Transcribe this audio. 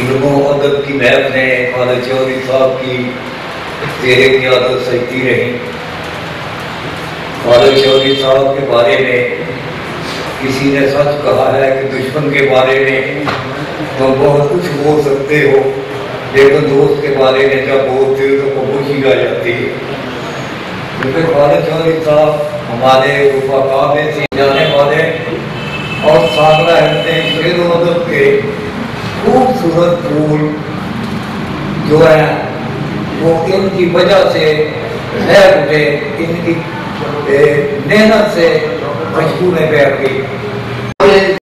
इल्मों अदब की महफलें खालिद चौधरी साहब की तेरे की आदत सजती रही खालिद चौधरी साहब के बारे में किसी ने सच कहा है कि दुश्मन के बारे में तो बहुत कुछ बोल सकते हो। लेकिन दोस्त के बारे में जब बोलते हो तो खामोशी आ जाती है। क्योंकि खालिद चौधरी साहब हमारे वफाका में से जाने वाले और सागरा रहते शेर अदब के खूबसूरत फूल जो है वो इनकी वजह से उठे इनकी मेहनत से मजबूर में बैठ गई